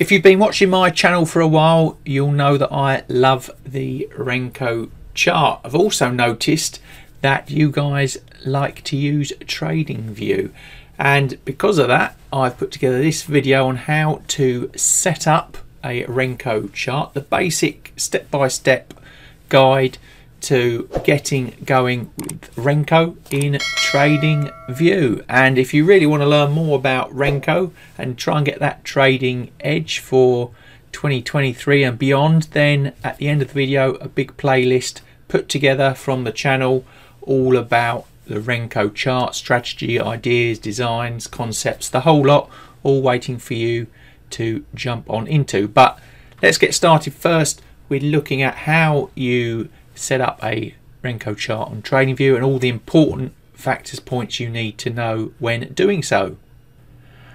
If you've been watching my channel for a while, you'll know that I love the Renko chart. I've also noticed that you guys like to use TradingView. And because of that, I've put together this video on how to set up a Renko chart, the basic step-by-step -step guide to getting going with Renko in Trading View. And if you really want to learn more about Renko and try and get that trading edge for 2023 and beyond, then at the end of the video, a big playlist put together from the channel all about the Renko chart, strategy, ideas, designs, concepts, the whole lot, all waiting for you to jump on into. But let's get started first with looking at how you set up a Renko chart on TradingView and all the important factors points you need to know when doing so.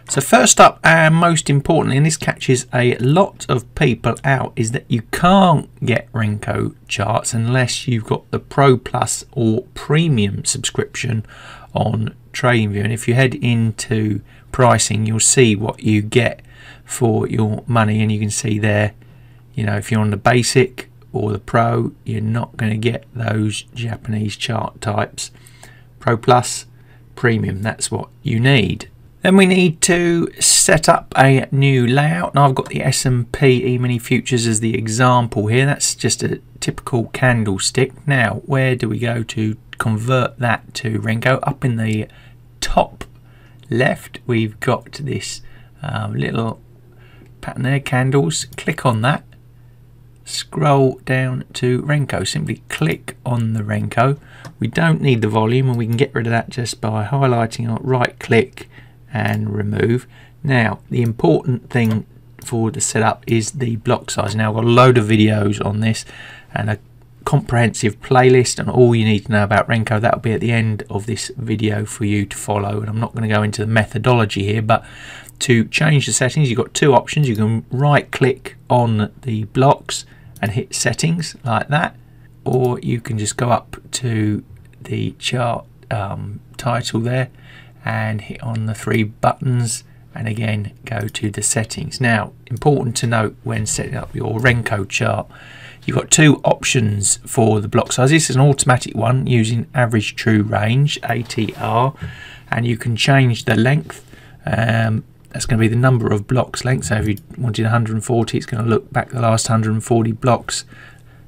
So first up and most importantly, and this catches a lot of people out, is that you can't get Renko charts unless you've got the Pro Plus or Premium subscription on TradingView. And if you head into pricing, you'll see what you get for your money. And you can see there, you know, if you're on the basic or the Pro, you're not going to get those Japanese chart types. Pro Plus, Premium, that's what you need. Then we need to set up a new layout. Now I've got the S&P E-mini futures as the example here. That's just a typical candlestick. Now, where do we go to convert that to Renko? Up in the top left, we've got this um, little pattern there, candles. Click on that scroll down to Renko. Simply click on the Renko. We don't need the volume and we can get rid of that just by highlighting or right click and remove. Now the important thing for the setup is the block size. Now I've got a load of videos on this and a comprehensive playlist and all you need to know about Renko. That'll be at the end of this video for you to follow and I'm not going to go into the methodology here but to change the settings you've got two options. You can right click on the blocks and hit settings like that or you can just go up to the chart um, title there and hit on the three buttons and again go to the settings. Now important to note when setting up your Renko chart you've got two options for the block size. This is an automatic one using average true range ATR and you can change the length um, that's going to be the number of blocks length. So if you wanted 140, it's going to look back the last 140 blocks.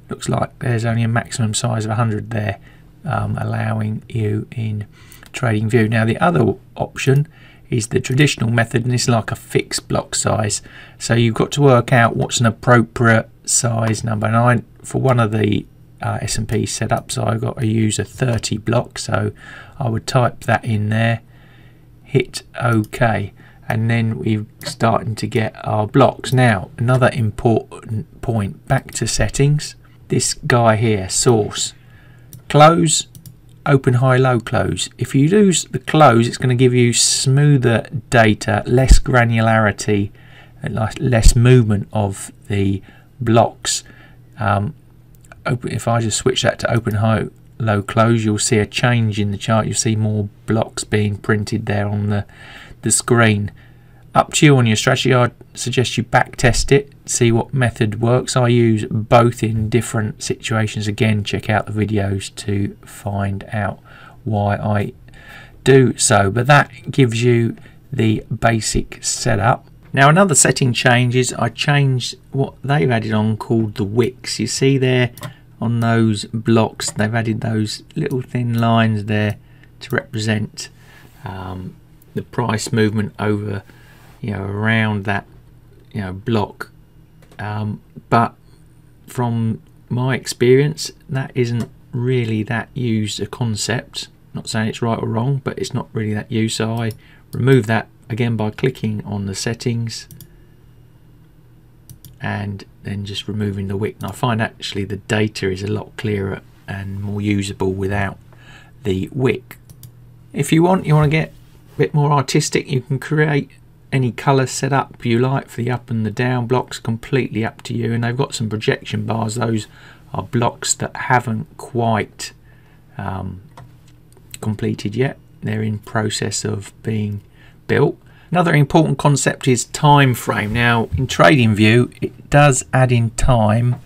Looks like there's only a maximum size of 100 there, um, allowing you in TradingView. Now the other option is the traditional method and it's like a fixed block size. So you've got to work out what's an appropriate size number. I, for one of the uh, S&P setups, I've got to use a 30 block. So I would type that in there, hit OK and then we're starting to get our blocks. Now, another important point, back to settings. This guy here, source, close, open, high, low, close. If you use the close, it's going to give you smoother data, less granularity, less movement of the blocks. Um, if I just switch that to open, high, low, close, you'll see a change in the chart. You'll see more blocks being printed there on the the screen. Up to you on your strategy. I'd suggest you back test it, see what method works. I use both in different situations. Again, check out the videos to find out why I do so. But that gives you the basic setup. Now another setting change is I changed what they've added on called the wicks. You see there on those blocks they've added those little thin lines there to represent um, the price movement over you know around that you know block. Um, but from my experience that isn't really that used a concept. Not saying it's right or wrong but it's not really that used. So I remove that again by clicking on the settings and then just removing the wick and I find actually the data is a lot clearer and more usable without the wick. If you want you want to get a bit more artistic you can create any color setup you like for the up and the down blocks completely up to you. And they've got some projection bars. Those are blocks that haven't quite um, completed yet. They're in process of being built. Another important concept is time frame. Now in TradingView it does add in time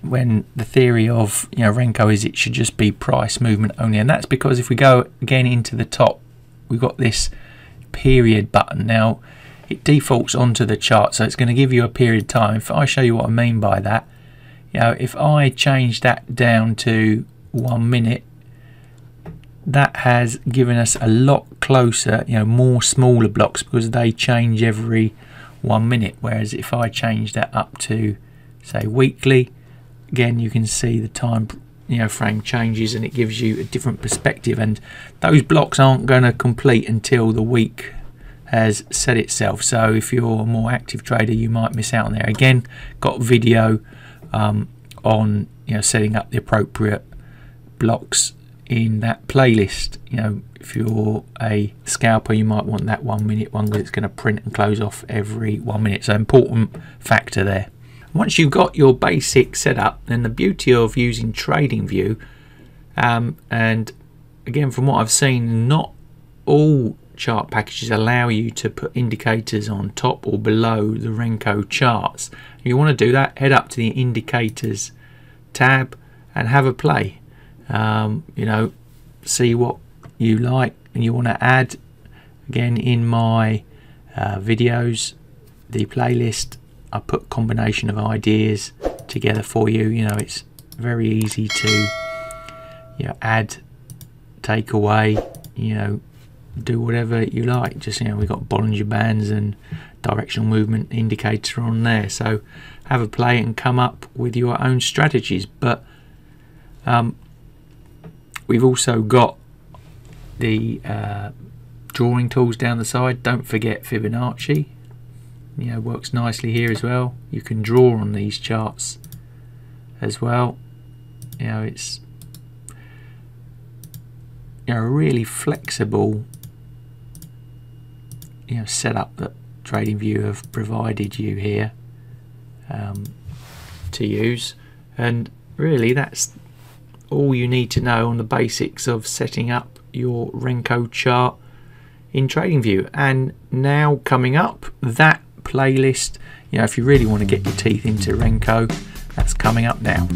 when the theory of you know Renko is it should just be price movement only. And that's because if we go again into the top we've got this period button. Now it defaults onto the chart so it's going to give you a period of time. If I show you what I mean by that you know if I change that down to one minute that has given us a lot closer you know more smaller blocks because they change every one minute. Whereas if I change that up to say weekly again you can see the time you know frame changes and it gives you a different perspective. And those blocks aren't going to complete until the week has set itself. So if you're a more active trader you might miss out on there again got video um, on you know setting up the appropriate blocks in that playlist you know if you're a scalper you might want that one minute one because it's going to print and close off every one minute so important factor there once you've got your basic setup, then the beauty of using TradingView, um, and again from what I've seen, not all chart packages allow you to put indicators on top or below the Renko charts. If you want to do that, head up to the indicators tab and have a play. Um, you know, see what you like and you want to add. Again, in my uh, videos, the playlist I put combination of ideas together for you. You know, it's very easy to you know, add, take away, you know, do whatever you like. Just, you know, we've got Bollinger Bands and directional movement indicator on there. So have a play and come up with your own strategies. But um, we've also got the uh, drawing tools down the side. Don't forget Fibonacci. You know works nicely here as well. You can draw on these charts as well. You know it's you know a really flexible you know setup that TradingView have provided you here um, to use. And really that's all you need to know on the basics of setting up your Renko chart in TradingView and now coming up that playlist. You know, if you really want to get your teeth into Renko, that's coming up now.